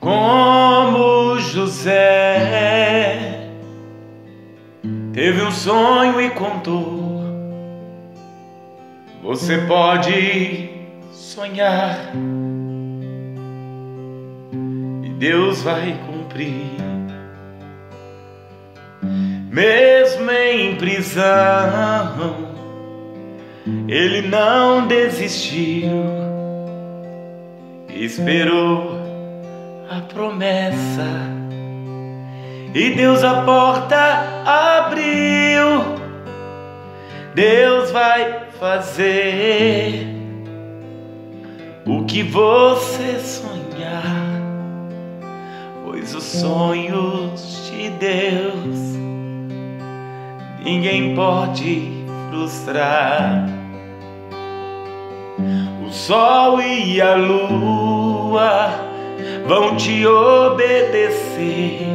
Como José teve um sonho e contou. Você pode sonhar e Deus vai cumprir. Mesmo em prisão, ele não desistiu, esperou a promessa e Deus a porta abriu. Deus vai fazer o que você sonhar, pois os sonhos de Deus ninguém pode frustrar. O sol e a lua vão te obedecer.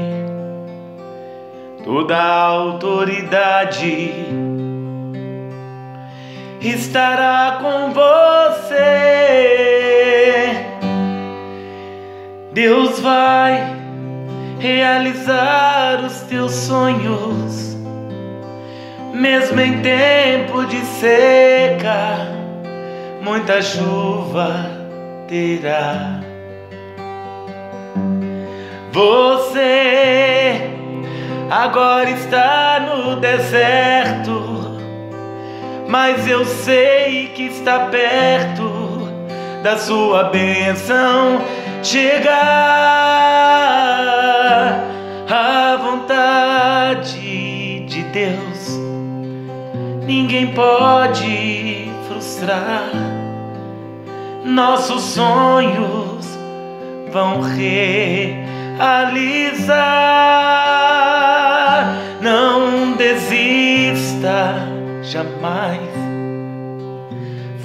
Toda autoridade estará com você. Deus vai realizar os teus sonhos, mesmo em tempo de seca, muita chuva terá. Você agora está no deserto, mas eu sei que está perto da sua bênção chegar. A vontade de Deus ninguém pode frustrar nossos sonhos vão realizar. Não desista jamais.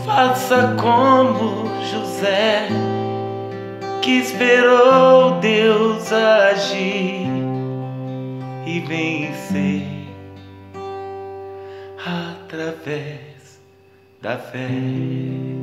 Faça como José, que esperou Deus agir e vencer através da fé.